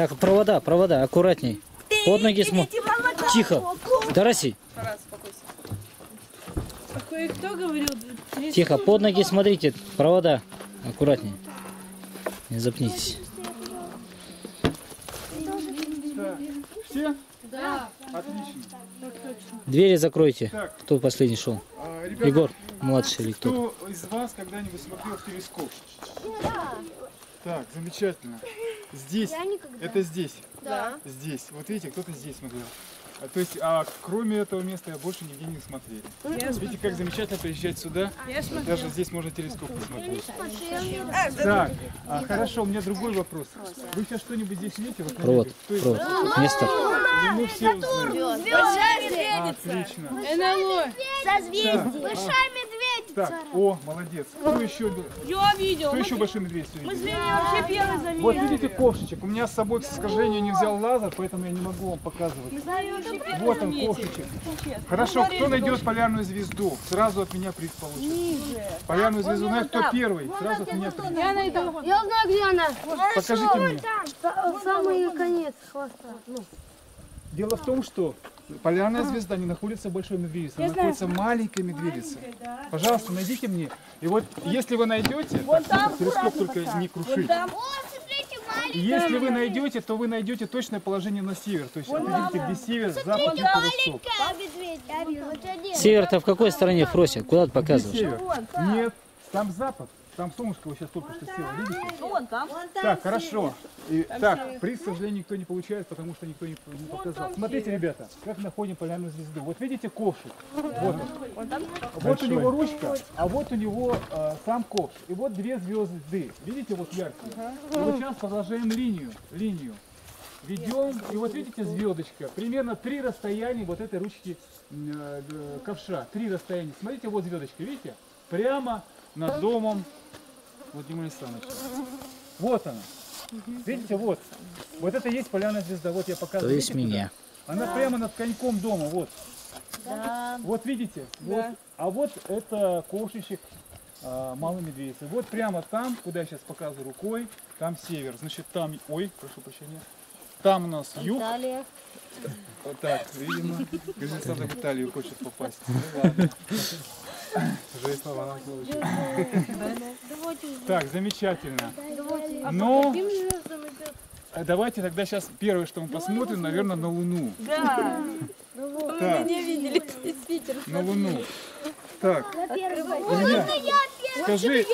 Так, провода, провода, аккуратней. Под ноги смотри. Тихо. Телескоп тихо. Под ноги смотрите. Провода. Аккуратней. Не запнитесь. Все? Да. Отлично. Двери закройте. Так. Кто последний шел? А, ребята, Егор, младший или кто? кто из вас когда-нибудь смотрел в телескоп? Так, замечательно. Здесь, это здесь. Да. Здесь. Вот видите, кто-то здесь смотрел. А, то есть, а кроме этого места я больше нигде не смотрели. Видите, как замечательно приезжать сюда. Даже здесь можно телескоп посмотреть. Так, а, хорошо, у меня другой вопрос. Вы сейчас что-нибудь здесь видите? Вот Провод, из провод. Место. Мы все узнаем. Большая Отлично. НЛО. Созвездие. Большая медведица. Так, о, молодец. Кто еще, Я видел. кто Мы еще большой медведь мы видел? с вообще первый заметили. Вот видите кошечек. У меня с собой, к сожалению, не взял лазер, поэтому я не могу вам показывать. Вот он, кошечек. Хорошо, кто найдет полярную звезду? Сразу от меня приз получит. Полярную звезду знает кто первый? Сразу от меня приз. Я найду. Я знаю, где она. Покажите мне. Самый конец хвоста. Дело в том, что полярная звезда не находится в большой медведице, она находится маленькой медведице. Пожалуйста, найдите мне. И вот если вы найдете, так, телескоп только не смотрите, маленький. Если вы найдете, то вы найдете точное положение на север. То есть определите, где север, запад, и восток. вижу. Вот один. Север-то в какой стороне, Фрося? Куда ты Где показываешь? север? Нет, там запад. Там солнышко вот сейчас только что село, видите? Вон там. Так, хорошо. И, так, приз, к сожалению, никто не получает, потому что никто не, не показал. Смотрите, ребята, как находим полярную звезду. Вот видите ковшик? Вот он. Вот у него ручка, а вот у него э, сам ковш. И вот две звезды. Видите, вот яркие. И вот сейчас продолжаем линию. Линию. Ведем, и вот видите звездочка, примерно три расстояния вот этой ручки э, д- ковша, три расстояния. Смотрите, вот звездочка, видите? Прямо над домом Владимира Александровича. Вот она. Видите, вот. Вот это и есть полярная звезда. Вот я То показываю. есть Видите, меня. Она прямо над коньком дома, вот. Вот видите? Вот. А вот это кошечек а, малой медведицы. Вот прямо там, куда я сейчас показываю рукой, там север. Значит, там, ой, прошу прощения. Там у нас юг. Вот так, видимо, Александр в Италию хочет попасть. Ну ладно. Жесть, Анатольевич. Так, замечательно. Но э, давайте тогда сейчас первое, что мы посмотрим, наверное, на Луну. Да. Так, Не видели, действительно. на Луну. Так, Илья, скажи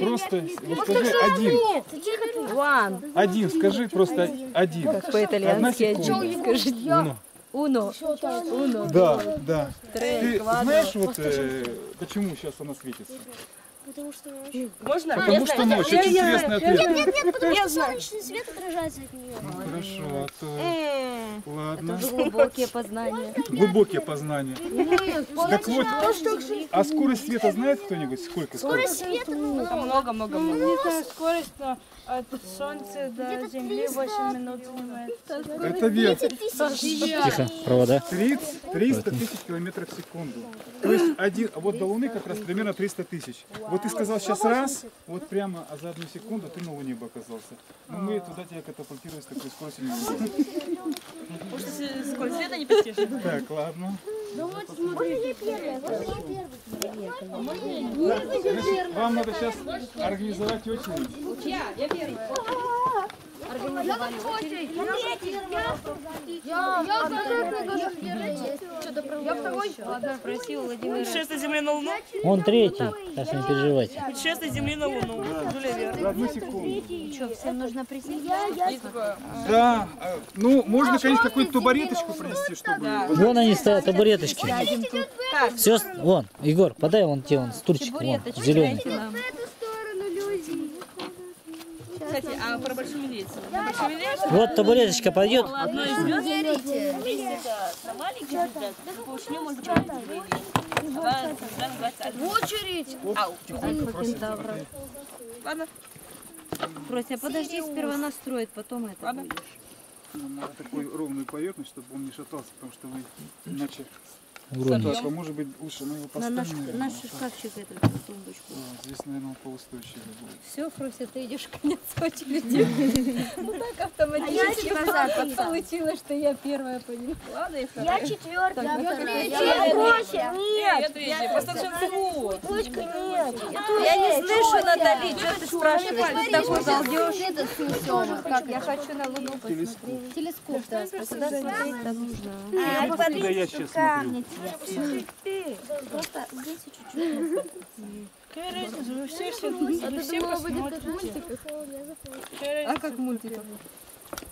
просто, вот скажи один, один, скажи просто один. Одна по-итальянски один. Скажите. Ну, Уно. Уно. Да, да. Три, Ты знаешь, вот э, почему сейчас она светится? Можно? Потому что ночь. Очень интересный ответ. Нет, потому что солнечный свет отражается от нее. Ну, Хорошо, а то... Ладно. Глубокие познания. Глубокие познания. Так вот, а скорость света знает кто-нибудь? Сколько скорость? Света Много, много, много. Ну, не знаю, скорость, но от солнца до земли 8 минут занимает. Это верно. Тихо, провода. 30, 300 тысяч километров в секунду. То есть один, а вот до Луны как раз примерно 300 тысяч. Вот ты сказал сейчас раз, вот прямо а за одну секунду ты на Луне бы оказался. Но мы туда тебя катапультировать с такой скоростью скорость света не постижима. Так, ладно. Я первая? Я первая? Вам надо сейчас организовать очередь. Я второй. Спросил Владимир. Путешествие Земли на Луну. Он третий, так не переживайте. Путешествие Земли на Луну. Жюля Верн. За одну секунду. Что, всем нужно такое. Да, а, ну можно, конечно, какую-то тубареточку принести, чтобы... Вон они стоят, табуреточки. Все, вон, Егор, подай вон те, вон, стульчик, вон, зеленый. Кстати, а про большую медведицу? Вот табуреточка пойдет. одно из звезд. Если это на маленький звезд, то Альфа. Очередь. Ау. Ладно. Фрося, подожди, сперва настроит, потом это Ладно. будешь. Нам надо такую ровную поверхность, чтобы он не шатался, потому что вы иначе уронить. Так, а может быть лучше мы его На поставим? наш, наверное, наш шкафчик этот, в тумбочку. Вот, Здесь, наверное, поустойчивее будет. Все, Фрося, ты идешь конец очереди. Ну так автоматически назад получилось, что я первая если Я четвертая. Я Кося, Нет, я нет. Я не слышу, Натали, что ты спрашиваешь? Ты такой галдеж. Я хочу на Луну посмотреть. Телескоп, да. Куда смотреть-то нужно? Куда я сейчас смотрю? Какая разница, вы все все, все посмотрите. А как мультиков?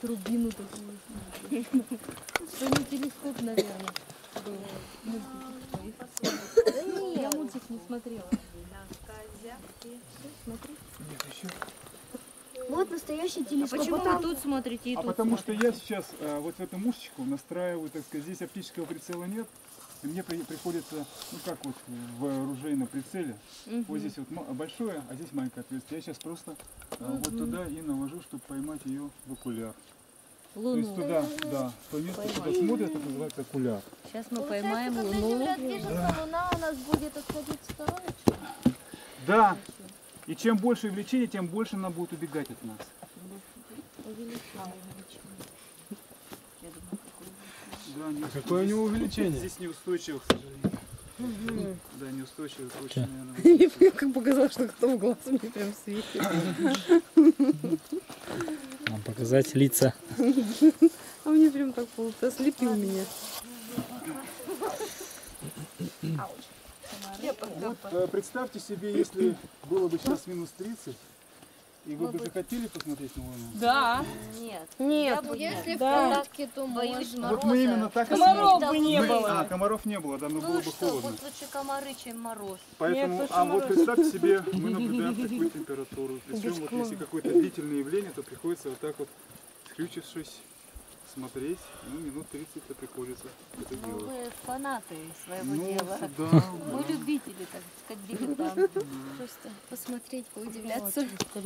Трубину такую. Что не телескоп, наверное. Я мультик не смотрела. Вот настоящий А телескоп. почему Вот вы тут смотрите и А тут потому что я сейчас э, вот в эту мушечку настраиваю, так сказать, здесь оптического прицела нет. И мне при- приходится, ну как вот в оружейном прицеле, вот здесь вот большое, а здесь маленькое отверстие. Я сейчас просто э, вот туда и навожу, чтобы поймать ее в окуляр. То есть Луну? туда, да, то место, куда смотрит, это называется окуляр. Сейчас мы поймаем Луну. движется луна, у нас будет отходить в сторону. Да. И чем больше влечение, тем больше она будет убегать от нас. Да, не Какое у него увеличение? Здесь неустойчиво, к сожалению. Да, неустойчиво, очень, наверное. Мне как показалось, что кто в глаз мне прям светит. Нам показать лица. А мне прям так получилось. Ослепил меня. Э, Представьте себе, если было бы сейчас минус 30, и вы бы захотели посмотреть на Луну? Да. Нет. Нет. Если в Да. палатке, то можно. Вот мы именно так Комаров бы не Мы- было. А, комаров не было, да, но было Ну бы что, холодно. вот лучше комары, чем мороз. Поэтому, Нет, а вот слушай, представьте себе, мы наблюдаем такую температуру. Причем вот если какое-то длительное явление, то приходится вот так вот, скрючившись, смотреть. Ну, минут 30 это приходится это Ну, делать. вы фанаты своего Ну, дела. да. Мы любители, так сказать, дилетанты. Просто посмотреть, поудивляться. Вот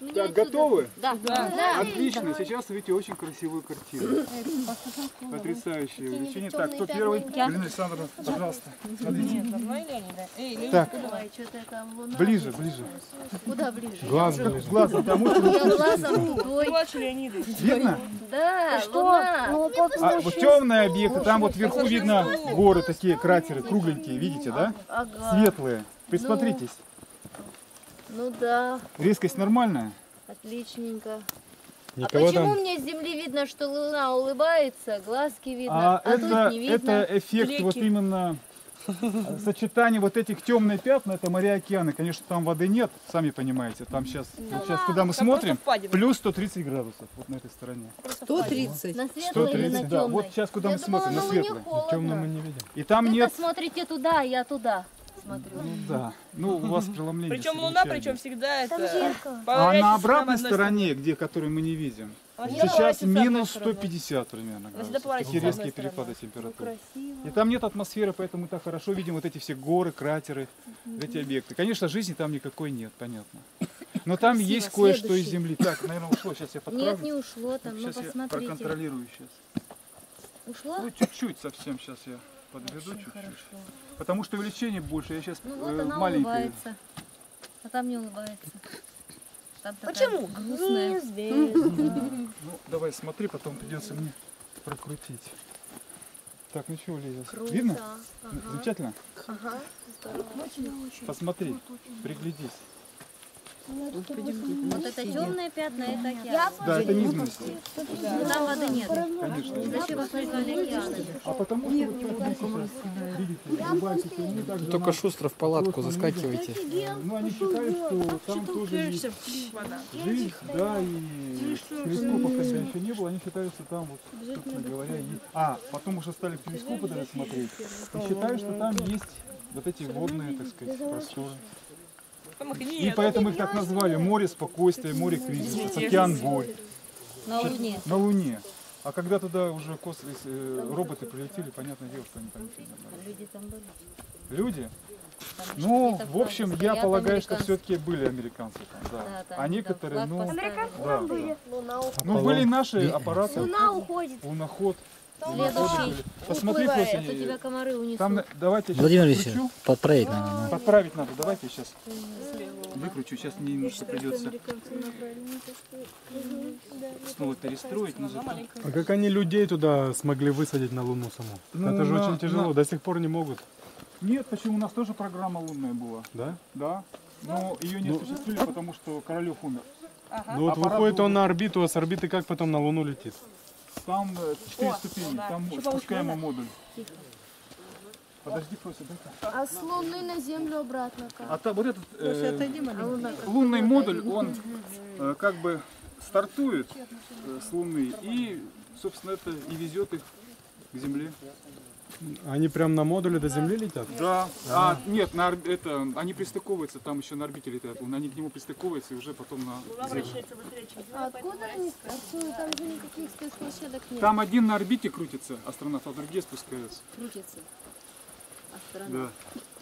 мне Так, отсюда- готовы? Да. Да. Отлично, сейчас видите очень красивую картину. Потрясающее увлечение. Так, кто первый? Галина Александровна, пожалуйста, смотрите. Так, ближе, ближе. Куда ближе? Глаз ближе. Глазом, потому что Я глазом. Плачь, Леонида. видно? Да, луна. Ну, А вот темные объекты, там вот вверху видно горы такие, кратеры кругленькие, видите, да? Ага. Светлые. Присмотритесь. Ну да, Резкость нормальная? отличненько. Никого а почему там мне с земли видно, что луна улыбается, глазки видно, А а, это, тут не видно? это эффект вот именно э, сочетание вот этих темных пятна, это моря океаны. Конечно, там воды нет, сами понимаете. Там сейчас, сейчас куда мы смотрим, плюс 130 градусов вот на этой стороне. 130. На светлой или на 130, да. Вот сейчас куда Я мы думала, смотрим, на Луне светлой. холодно. темно мы не видим. И там Вы-то нет... смотрите туда, я туда смотрю. Ну да. Ну, у вас преломление. Причем луна, причем всегда это... А на обратной стороне, где, которую мы не видим, сейчас минус стороны. 150 примерно градусов. Такие резкие перепады температуры. Красиво. И там нет атмосферы, поэтому мы так хорошо видим вот эти все горы, кратеры, эти объекты. Конечно, жизни там никакой нет, понятно. Но там есть кое-что из земли. Так, наверное, ушло. Сейчас я подправлю. Нет, не ушло там, ну Сейчас я посмотрите. проконтролирую сейчас. Ушло? Ну, чуть-чуть совсем сейчас я подведу чуть-чуть. Потому что увеличение больше. Я сейчас Ну вот она маленькое. улыбается. А там не улыбается. Там Почему? Грустная. Ну, давай смотри, потом придется мне прокрутить. Так, ну что, Лиза, видно? Замечательно? Посмотри, приглядись. Вот это темные пятна, это океан. Да, это низменности, Ну, Там воды нет. конечно. Зачем посмотреть на океан? А потому что вот сейчас, видите, так же Только шустро в палатку заскакивайте. Ну, они считают, что там тоже есть жизнь, да, и телескопов тогда еще не было, они считают, что там вот, собственно говоря, есть. А, потом уже стали телескопы даже смотреть, и считают, что там есть вот эти водные, так сказать, просторы. Там их И нет. поэтому их так назвали море спокойствия, море кризиса, океан боль. На Луне. На Луне. А когда туда уже космос, э, роботы прилетели, понятное дело, что они там ничего не. Люди там были. Люди? Ну, в общем, я полагаю, что все-таки были американцы там, да. Да, там а некоторые, там ну, поставили. да, уходит. Ну, были наши аппараты, Луна уходит. луноход. Посмотри просто. не- комары унесут. Там, давайте Владимир выкручу. подправить надо. ну. Подправить надо, давайте сейчас. Выкручу, сейчас мне немножко придется снова перестроить. но зато- А как они людей туда смогли высадить на Луну саму? Ну, Это же на- очень тяжело, на- до сих пор не могут, Нет, почему? У нас тоже программа лунная была. да? Да. Но ее не осуществили, потому что Королев умер. Ну вот Аппарат выходит он на орбиту, а с орбиты как потом на Луну летит? Там э, четыре ступени, там спускаемый модуль. Подожди, просто дай-ка. А с Луны на Землю обратно как? А та- вот этот э, лунный модуль, он э, как бы стартует э, с Луны и, собственно, это и везет их к Земле. Они прям на модуле до Земли летят? Да. А, нет, на орб- это, они пристыковываются, там еще на орбите летают. Они к нему пристыковываются и уже потом на Землю. А откуда они отсюда? Там же никаких спецплощадок нет. Там один на орбите крутится астронавт, а другие спускаются. Крутится. Да.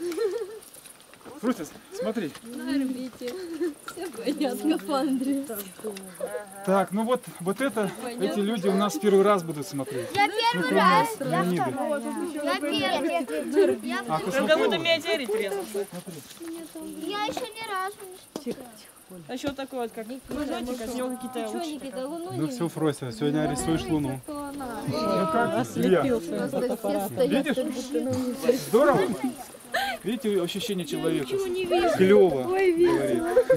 Крутится, смотри. Понятно, Фандре. Так, ну вот, вот это, эти люди у нас первый раз будут смотреть. Я первый раз. Леониды. Я первый. Я, А, смотрела? будто метеорит треснул. я еще ни разу не смотрела. А еще такой вот, как кружочек, от него какие-то Что. Никита, Луну Ну все, Фрося, сегодня рисуешь Луну. Ну как? Просто все стоят, Видишь? Здорово? Видите ощущение человека? Клево, говорит.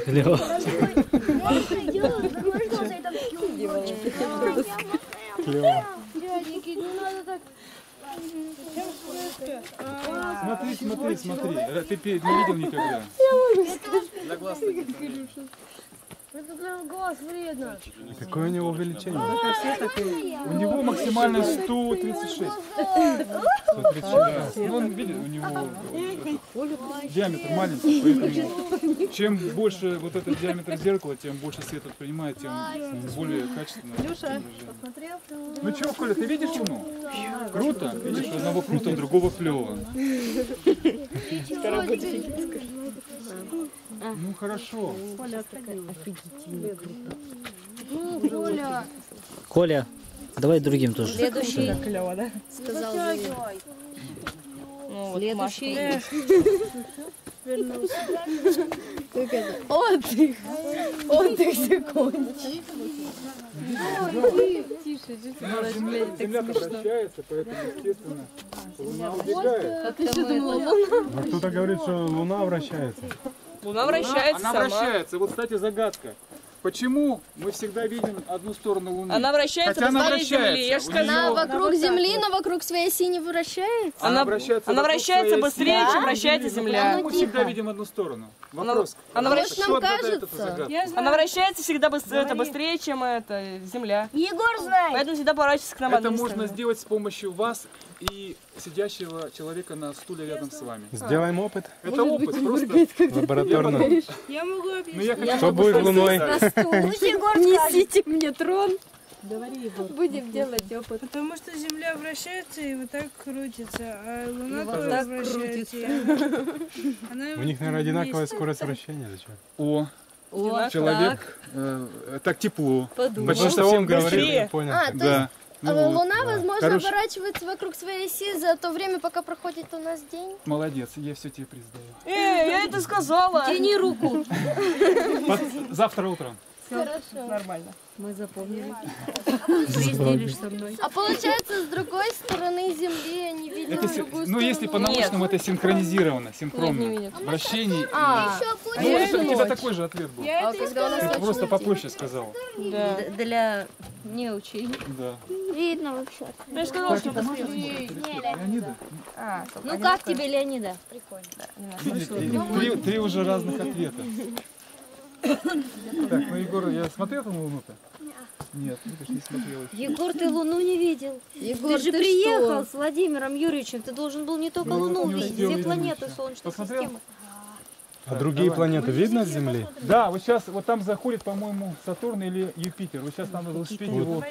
Лева. Клево. Никит, не надо так. Смотри, смотри, смотри. Э, Ты не видел никогда? Это прям глаз вредно. Какое у него увеличение? У него максимально 136. 136. Да. Ну, он, видишь, у него диаметр маленький, поэтому чем больше вот этот диаметр зеркала, тем больше свет принимает, тем более качественно. изображение. Ну что, Коля, ты видишь Луну? Круто? Видишь, одного круто, у другого клево. Ну хорошо. Ну, Коля. Коля, давай другим тоже. Следующий. Клево, да? Сказал Женя. Ну, вот Следующий. Отдых. Отдых закончен. У нас земля, вращается, поэтому, естественно, Луна убегает. Но кто-то говорит, что Луна вращается. Луна вращается Она сама. вращается. Вот, кстати, загадка. Почему мы всегда видим одну сторону Луны? Она вращается Хотя она быстрее Земли. Я же вращается. Сказала. неё- Вокруг Земли, но вокруг своей оси не вращается. Она, вращается она вращается быстрее, оси. чем вращается Земля. Мы всегда видим одну сторону. Вопрос. она Кто вращ- нам кажется. Она вращается всегда быстрее, это быстрее, чем это Земля. Егор знает. Поэтому всегда поворачивается к нам Это можно сделать с помощью вас и сидящего человека на стуле рядом с вами. Сделаем опыт Это опыт просто. лабораторно. Я могу Ну, объяснить. я хочу Что будет Луной? Несите мне трон. Будем делать опыт. Потому что Земля вращается и вот так крутится, а Луна тоже так вращается. У них, наверное, одинаковая скорость вращения. что? О, О, человек, э, так тепло. Подумай. Почти Потому что он говорит, я понял. А, Да. Ну э, вот, Луна, возможно, Хорош- оборачивается вокруг своей оси за то время, пока проходит у нас день. Молодец, я все тебе приз даю. Эй, я это сказала. Тяни руку. Завтра утром. Хорошо. Нормально. Мы запомнили. Разделишь со мной. А получается, с другой стороны Земли они видят Это, другую ну, если сторону. по-научному, это синхронизировано, синхронно. Видят. Вращений. А, Ну, это у тебя такой же ответ был. а когда у нас Ты просто попроще сказал. Да. Для неучей. Да. видно вообще. Я же сказала, что Леонида, Ну как тебе, Леонида? три, три уже разных ответа. Так, ну, Егор, я смотрел на Луну-то? Нет, видишь, не смотрел еще. Егор, ты Луну не видел. Егор, ты же ты приехал что? с Владимиром Юрьевичем. Ты должен был не только Ну, Луну увидеть, все планеты. Солнечной Посмотрел? системы. А другие планеты видно с Земли? Да, вот сейчас, вот там заходит, по-моему, Сатурн или Юпитер. Вот сейчас нам надо успеть его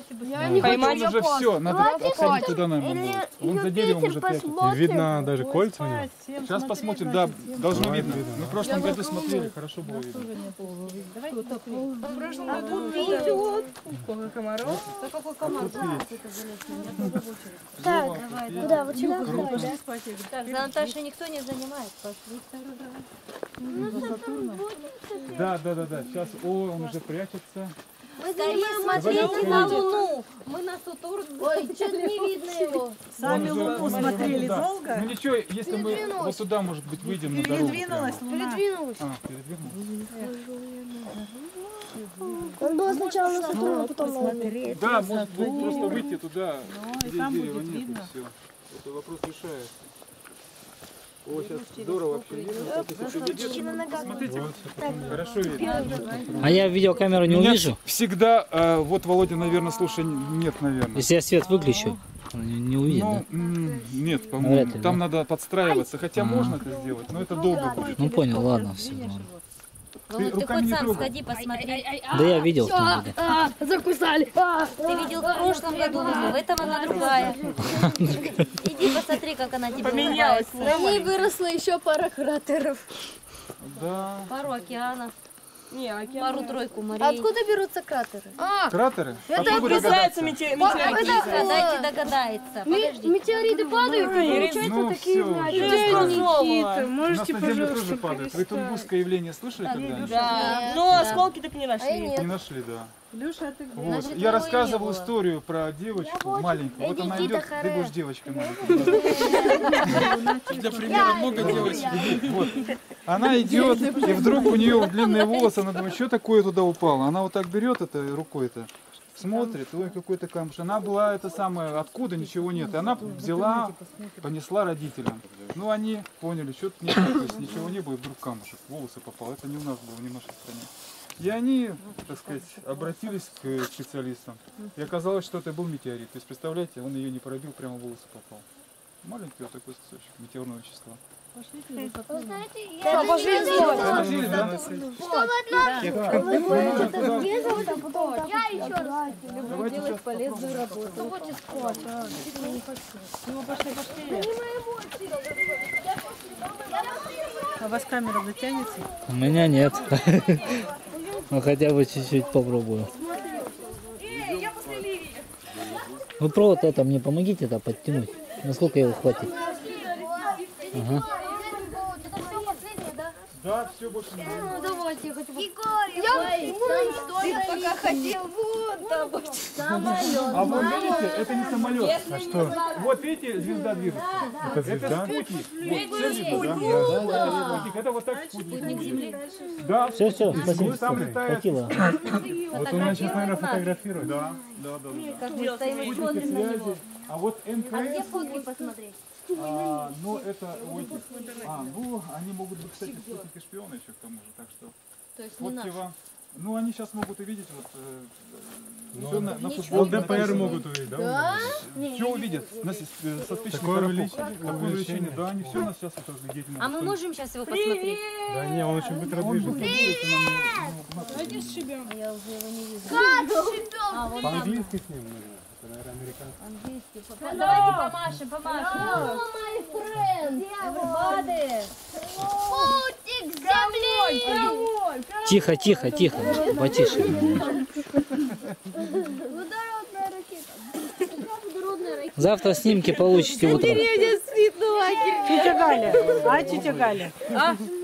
поймать уже все. Надо посадить туда, наверное. Вон за деревом уже прячется. Видно даже кольца у него. Сейчас посмотрим, да, должно видно. Мы в прошлом году смотрели, хорошо было видно. Так, куда? Вот сюда? Так, за Наташей никто не занимает. Да, да, да, да. Сейчас, о, он уже прячется. Скорее смотрите на Луну. Мы на Сатурн. Ой, что-то не видно его. Сами луну смотрели долго? Ну ничего, если мы вот сюда, может быть, выйдем на дорогу. прямо. Передвинулась. А, передвинулась. Он был сначала на Сатурн, а потом на Луну. Да, может быть, просто выйти туда, где дерева нет, и все. Это вопрос решается. О, сейчас здорово вообще видно. как это всё ведет. Смотрите, хорошо видно. А я видеокамеру не Меня увижу. всегда, э, вот Володя, наверное, слушай, нет, наверное. Если я свет выключу, не, не увидит, Ну, да? нет, по-моему, там да? надо подстраиваться, хотя можно это сделать, но это долго будет. Ну понял, ладно, все. ладно. Володь, ты руками хоть сам трогай. сходи, посмотри. Да я видел там видео. А, закусали. А, Ты видел в прошлом году Луну, в этом она другая. Иди посмотри, как она тебе улыбается. на ней выросло еще пара кратеров. Да. Пару океанов. Пару-тройку морей. Откуда берутся кратеры? А, Кратеры? Это догадаться. Тихо, дайте догадается. Подожди. метеориты падают, и Ну такие, все, значит. Никита, можете, пожалуйста, тоже падают. Вы Тунгусское явление слышали когда-нибудь? Да. Но осколки так не А я нашли. Не нашли, да. Леша, а ты где? Вот. Значит, Я рассказывал не историю про девочку маленькую. Вот она идет, ты будешь девочкой маленькой. Для примера много девочек. Она идет, и вдруг у нее длинные волосы, она думает, что такое туда упало? Она вот так берет это рукой-то, смотрит, ой, какой-то камушек. Она была это самое, откуда ничего нет. И она взяла, понесла родителям. Ну, они поняли, что-то не так, то есть ничего не было, и вдруг камушек, волосы попал. Это не у нас было, не в нашей стране. И они, так сказать, обратились к специалистам. И оказалось, что это был метеорит. То есть, представляете, он ее не пробил, прямо волосы попал. Маленький вот такой кусочек метеорного вещества. Вы знаете, я Положили, да? врезалась, а потом я еще раз. Давайте сейчас полезную работу. А у вас камера дотянется? У меня нет. Ну хотя бы чуть-чуть попробую. Вы провод это мне помогите это подтянуть. Насколько его хватит? Ага. Да? Все больше не. Ну давайте, я хочу... Я Ты пока хотел, вот там. А вы видите, это не самолет. А что? Вот видите, звезда движется. Это звезда? Спутник. Вот, все видно, да? Да, да, да. Спутник. Это вот так спутник. Земли. Да, Все, все, спасибо. Сам летает. Хватило. Вот он начал, наверное, фотографировать. Да, да, да. да. Как мы стоим и Спутники смотрим на него. связи. А вот МКС, Фотки посмотреть. А, ну это, ой, а, ну они могут быть, кстати, спутники шпионы еще к тому же, так что То есть не фотки наш. вам. Ну они сейчас могут увидеть вот Ну, все на, на ЛДПР написано. могут увидеть, да? Все увидят на, с- э, со спичным Такое увеличение? Такое увеличение, да, они все нас сейчас вот разглядеть могут. А мы можем сейчас его посмотреть? Да не, он очень быстро движется. двигаться нам, ну, Я уже его не вижу. А, вот там. По-английски с ним нужно. Это, наверное, американский. Давайте помашем, помашем. Hello, my friend. Everybody. Путик земли. Тихо, тихо, тихо. Потише. Завтра снимки получите утром. Тетя Галя, а тетя Галя,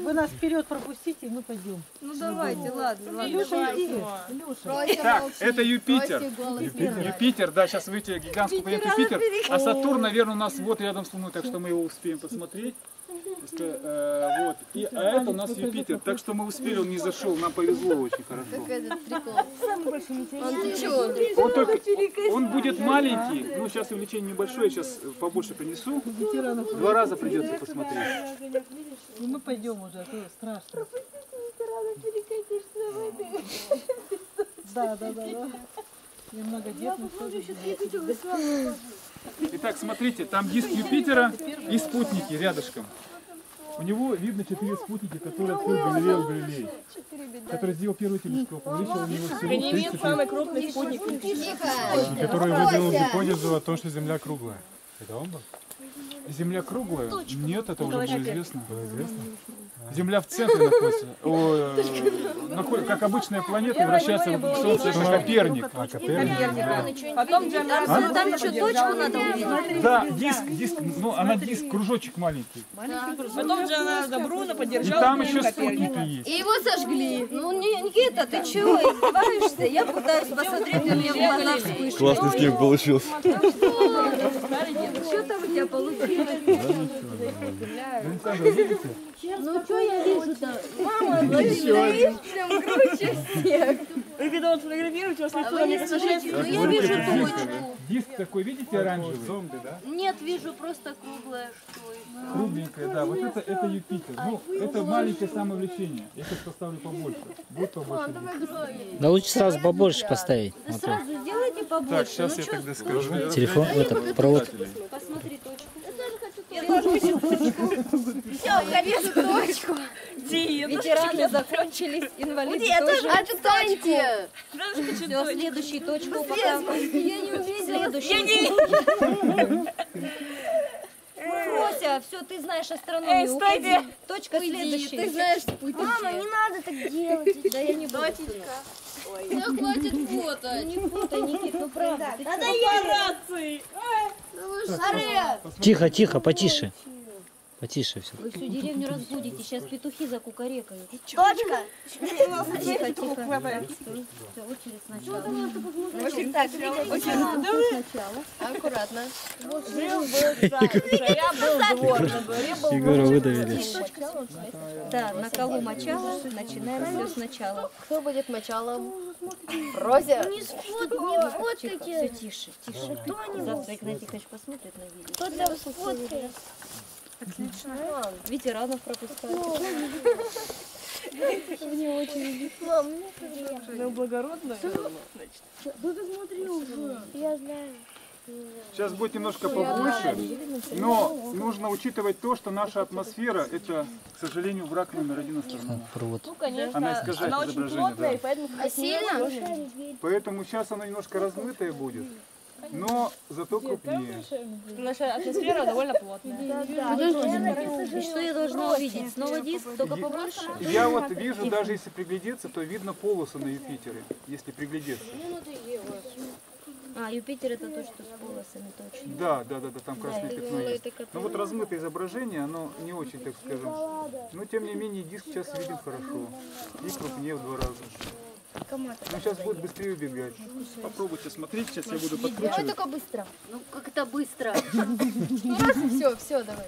вы нас вперед пропустите, и мы пойдем. Ну давайте, ладно, ладно. Леша, иди. Так, это Юпитер. Голос. Юпитер, да, сейчас выйти гигантскую планету Юпитер. А Сатурн, наверное, у нас вот рядом с Луной, так что мы его успеем посмотреть. Если, э, вот. И, а это у нас Юпитер, так что мы успели, он не зашел, нам повезло очень хорошо. Этот прикол. Он ты чё? Он, только, он будет маленький, ну сейчас увеличение небольшое, сейчас побольше принесу. Два раза придется посмотреть. И мы пойдем уже, а то страшно. Да, да, да, да. Я многодетный тоже. Итак, смотрите, там диск Юпитера и спутники рядышком. У него видно четыре спутника, которые открыл Галилео Галилей. Который сделал первый телескоп. Увеличил у него всего Ганимед 30 самый крупный спутник. Который выдвинул гипотезу о том, что Земля круглая. Это он был? Земля круглая? Нет, это уже было известно. Земля в центре находится. О, э, как обычная планета вращается вокруг Солнца, это Коперник. А Коперник? Потом Джамар Там что, точку надо увидеть? Да, диск, диск, ну она диск, кружочек маленький. Потом Джанардо Бруно И поддержал там идею еще спутники есть. И его сожгли. Ну, не- Никита, ты чего, издеваешься? Я пытаюсь посмотреть, у меня в вспышка. Классный снимок получился. Что там тебя получилось? Видите? Ну, что я вижу-то? Мама, прям круче всех. Вы когда он фотографирует, у вас лицо не сожжется. Ну, я вижу точку. Диск такой, видите, оранжевый? Нет, вижу просто круглое что. Кругленькая, да. Вот это, это Юпитер. Ну, это маленькое самовлечение. Я сейчас поставлю побольше. Будет побольше. Да лучше сразу побольше поставить. Вот так. Сразу сделайте побольше. Так, сейчас я тогда скажу. Телефон, это, провод. Посмотри точку. Все, вижу точку. Ветераны закончились, инвалиды тоже. Отстаньте. Все, следующий точку пока. Я не увидела. Следующий. Фрося, все, ты знаешь астрономию. Эй, стойте! Уходи. Точка следующая. Ты знаешь спутники. Мама, не надо так делать. Да я не буду. Все, хватит фото. Не путай, Никит, ну правда. ты Надо чё? я. Рации! Аре. Тихо, тихо, потише. Потише все. Вы всю деревню разбудите, сейчас петухи закукарекают. Точка. Тихо, тихо. Очередь сначала. Очередь так, Сначала. Аккуратно. Был Егора выдавили. Да, на колу мочала, начинаем все сначала. Кто будет мочалом? Розя. Не фоткайте. Все тише, тише. Завтра Игнатий Ильич посмотрит на видео. Кто для фотки? Ветеранов пропускают. Мам, мне приятно. Ну, благородно. Я знаю. Сейчас будет немножко побольше, но нужно учитывать то, что наша атмосфера – это, к сожалению, враг номер один астронома. Ну, конечно. Она искажает Она очень изображение, плотная, да. и поэтому А сильно? Поэтому сейчас оно немножко размытое будет, но зато крупнее. наша атмосфера довольно плотная. И что я должна увидеть? Снова диск, только побольше? Я вот вижу, даже если приглядеться, то видно полосы на Юпитере, если приглядеться. А, Юпитер это то, что с полосами точно. Да, да, да, да, там красное пятно есть. Но вот размытое изображение, оно не очень, так скажем. Но тем не менее диск сейчас виден хорошо. И крупнее в два раза. Но сейчас будет быстрее убегать. Попробуйте смотреть, сейчас я буду Давай подкручивать. только быстро. Ну, как это быстро. Все, все, давай.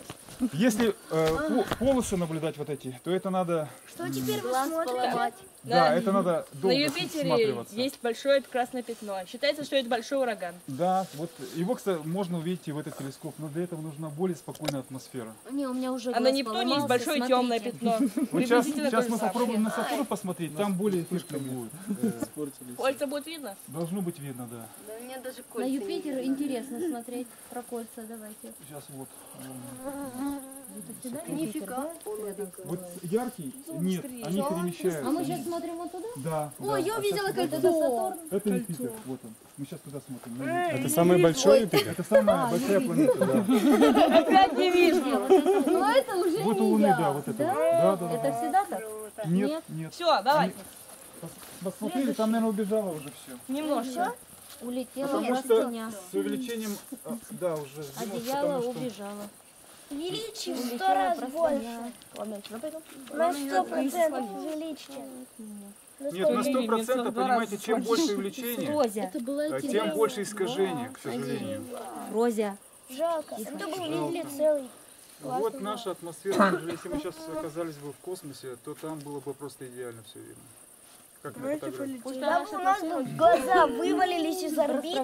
Если э, по- полосы наблюдать вот эти, то это надо, Что теперь вы смотрите? Поломать. да, это надо На долго Юпитере всматриваться. есть большое красное пятно. Считается, что это большой ураган. Да, вот его, кстати, можно увидеть и в этот телескоп, но для этого нужна более спокойная атмосфера. Не, у меня уже А на Нептуне есть большое смотрите. темное пятно. Вот сейчас, Приблизительно сейчас мы попробуем на Сатурн посмотреть, там более фишка будет. Кольца будет видно? Должно быть видно, да. Да даже На кольца Юпитер интересно смотреть про кольца, давайте. Сейчас вот. Нифига. Вот яркий? Нет, они перемещаются. А мы сейчас смотрим вот туда? Да. Ой, да. я А увидела кольцо. Это Юпитер, вот он. Мы сейчас туда смотрим. Это самый большой Юпитер? Это самая большая планета, да. Опять не вижу. Но это уже Вот у не Луны, да, вот это. вот. Да, да, Это да. всегда так? Нет, нет. Все, давай. Посмотрели, там, наверное, убежало уже все. Немножко. Улетела Потому что с увеличением, а, да, уже сдвинулся, Одеяло убежало. Увеличим в сто раз больше. На сто процентов увеличьте. Нет, на сто процентов, понимаете, чем больше увеличение, Фрозя, а тем больше искажения, к сожалению. Фрозя. Жалко. Это бы увидели целый. Вот наша атмосфера, если мы сейчас оказались бы в космосе, то там было бы просто идеально все видно. Как на фотографии. Да, у нас глаза вывалились из орбит.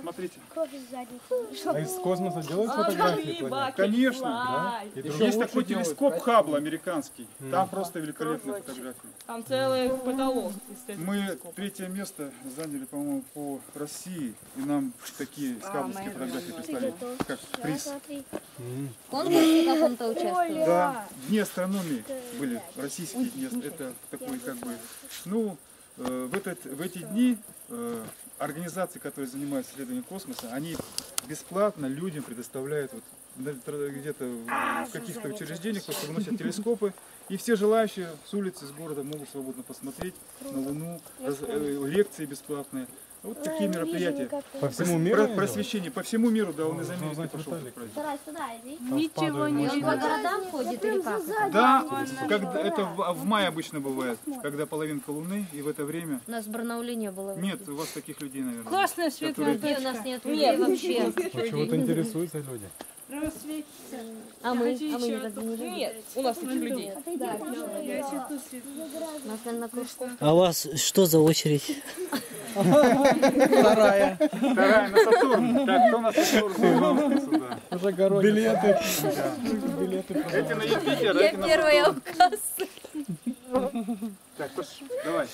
Смотрите, Кровь из задницы. А из космоса делают фотографии планет? конечно. Да? Есть такой телескоп Хаббл американский. Там просто великолепные фотографии. Там целый потолок. Мы третье место заняли, по-моему, по России, и нам такие скаутские фотографии прислали, как приз. В конкурсе каком-то участвовали? Да, дни астрономии были, российские дни, это такой как бы, ну, в, этот, в эти дни э, организации, которые занимаются исследованием космоса, они бесплатно людям предоставляют вот, где-то в каких-то учреждениях просто выносят телескопы, и все желающие с улицы, с города могут свободно посмотреть на Луну, э, лекции бесплатные. Вот такие мероприятия. По всему миру? про- просвещение по всему миру, да, он из Нужно Америки пошел. Старай, сюда иди. Ничего И он по городам ходит или как? Да, когда это в, в мае обычно бывает, когда половинка Луны, и в это время. У нас в Барнауле не было. Нет, у вас таких людей, наверное. Классная светлая Где у нас нет людей вообще? Почему-то интересуются люди. А мы? А мы разве не люди? Нет, у нас таких людей. У нас, наверное, на кружку. А у вас что за очередь? Вторая на Сатурн. Так, кто на Сатурн? Пожалуйста, сюда. Билеты. Билеты. Эти на Юпитер, Я первая у кассы. Так, пош- давай.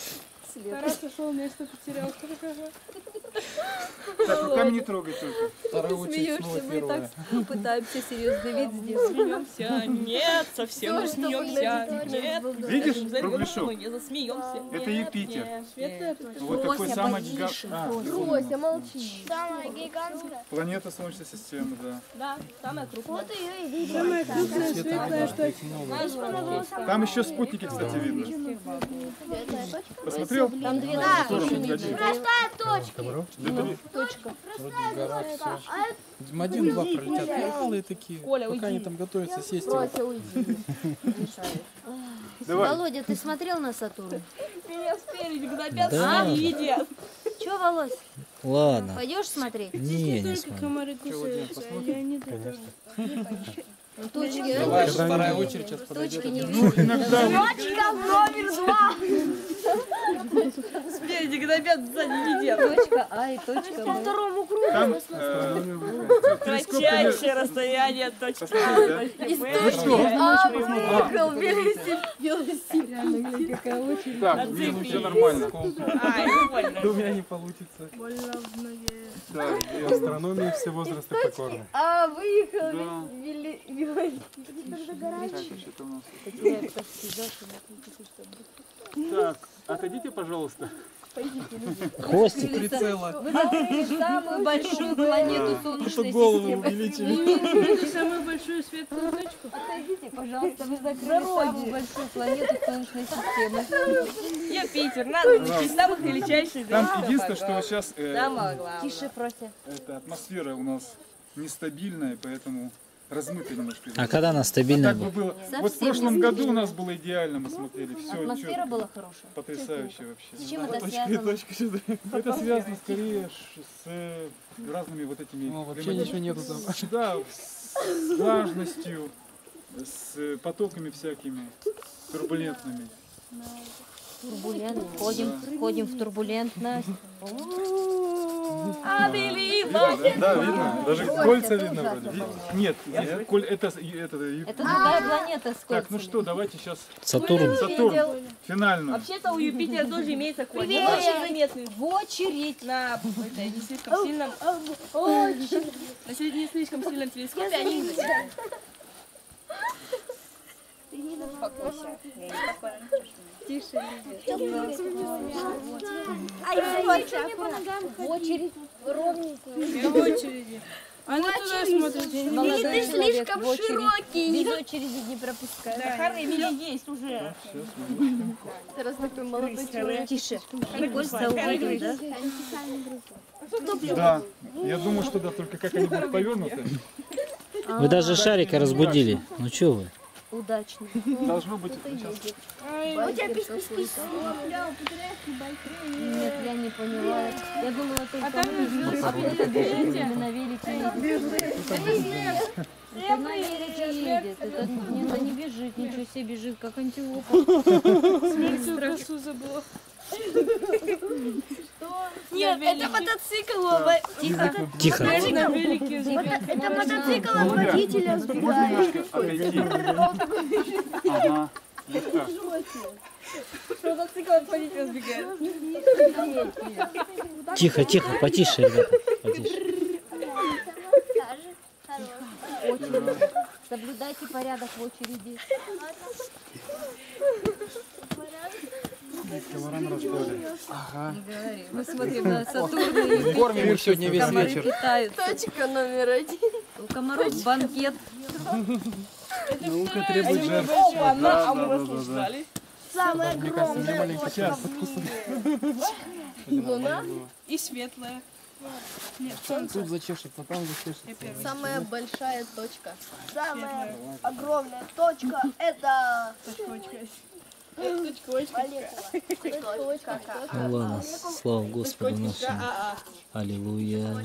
Так, руками не трогай только. Смеешься, мы так пытаемся серьезный вид сделать. Смеемся. Нет, совсем не смеемся. Нет. Видишь, кругляшок? мы не засмеемся. Это Юпитер. Вот такой самый гигантский. А, Фрося, молчи. Самая гигантская. планета Солнечной системы, да. Да, самая крупная. Вот ее иди. Самая Там еще спутники, кстати, видно. Посмотрел? Там две Да. точки точка. Гора, все. Один-два пролетят. Малые такие. Коля, Пока они там готовятся сесть. Фрося, уйди. Давай. Володя, ты смотрел на Сатурн? Меня спереди гнобят, Да. а не едят. Че, Володь, Ладно. пойдешь смотреть? Не, не смотрю. Ну, Точки, Давай, вторая очередь сейчас не Ну, иногда Точка номер два. Спереди гнобят, сзади не едят. Точка А и точка Б. Второму кругу. там э, Кратчайшее расстояние от точки А да? до точки. Ну что? А, выехал велосипед. Так, все нормально. Ай, больно. У меня не получится. Да, В астрономии все возрасты покорны. А, выехал да. нас. Так, отойдите, пожалуйста. Хвостик. Прицела. Вы самую большую планету Солнечной голову системы. увеличили. Самую большую светлую точку. Отойдите, пожалуйста, вы закрыли самую большую планету Солнечной системы. Юпитер, надо из самых величайших Там единственное, что сейчас э. Тише, Фрося. эта атмосфера у нас нестабильная, поэтому размыто немножко. А когда она стабильная Так бы было. Совсем Вот в прошлом году у нас было идеально, мы смотрели. Все Атмосфера была хорошая. потрясающе вообще. С чем это связано? Это связано скорее с э, разными вот этими... Ну, вообще ничего нету там. Да, с влажностью, с потоками всякими турбулентными. Турбулент. Ходим, ходим в турбулентность. А, Видно, да? Да, видно. Даже кольца видно вроде. Нет, нет, Коль, это, это, Это другая планета с Так, ну что, давайте сейчас Сатурн. Сатурн, финальную. Вообще-то у Юпитера тоже имеется кольца. Очень заметный. В очередь. На это, не слишком сильном... На сильно- не слишком сильном телескопе они заметны. Успокойся. Я не спокойно. В очередь. В очереди. Она туда смотрит. Человек слишком широкий. Без очереди не пропускай. Сахарный мили есть уже. Раз такой молодой человек. Тише. Да? Да, я думаю, что да, только как они будут повернуты. Вы даже шарика разбудили. Ну что вы? Удачно. Должно быть сейчас. У тебя пись-пись-пись. Нет, я не поняла. Я думала, только вы а кто-то бежит или на велике едет. Это на велике едет. Это, не бежит, ничего себе бежит, как антилопа. Всю красу забыла. Нет, это мотоцикл. Тихо. Тихо. Это мотоцикл от водителя сбегает. Тихо, тихо, потише, ребята. Потише. Соблюдайте порядок в очереди. Мы смотрим на Сатурн и Кормим их сегодня весь комары вечер. питаются. Точка номер один. У комаров банкет. Наука требует жертв. Опа, на, а мы вас не ждали. Самая огромная маленький точка. час. И светлая. Тут зачешется, там зачешется. Самая большая точка. Самая огромная точка это. Точка. Ну ладно, слава Господу нашему. Аллилуйя.